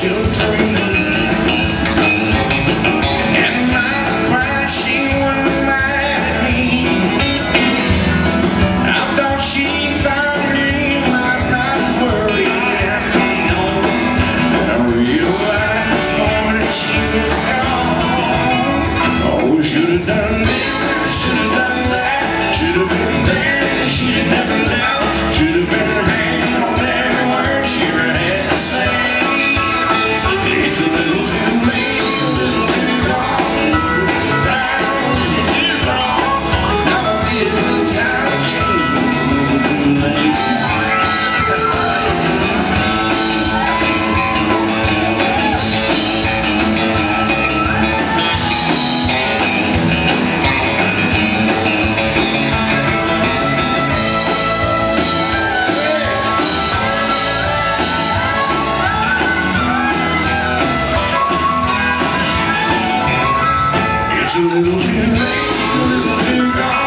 children A little too late, a little too too